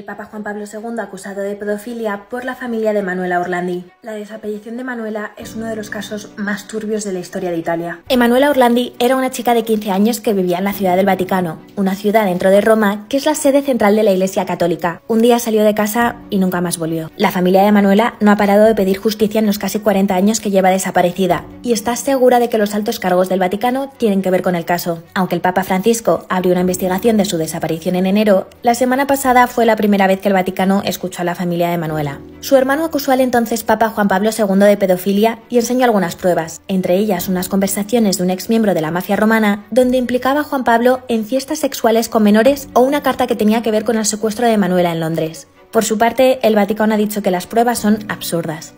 El Papa Juan Pablo II acusado de pedofilia por la familia de Manuela Orlandi. La desaparición de Manuela es uno de los casos más turbios de la historia de Italia. Emanuela Orlandi era una chica de 15 años que vivía en la ciudad del Vaticano, una ciudad dentro de Roma que es la sede central de la Iglesia Católica. Un día salió de casa y nunca más volvió. La familia de Manuela no ha parado de pedir justicia en los casi 40 años que lleva desaparecida y está segura de que los altos cargos del Vaticano tienen que ver con el caso. Aunque el Papa Francisco abrió una investigación de su desaparición en enero, la semana pasada fue la primera primera vez que el Vaticano escuchó a la familia de Manuela. Su hermano acusó al entonces Papa Juan Pablo II de pedofilia y enseñó algunas pruebas, entre ellas unas conversaciones de un exmiembro de la mafia romana donde implicaba a Juan Pablo en fiestas sexuales con menores o una carta que tenía que ver con el secuestro de Manuela en Londres. Por su parte, el Vaticano ha dicho que las pruebas son absurdas.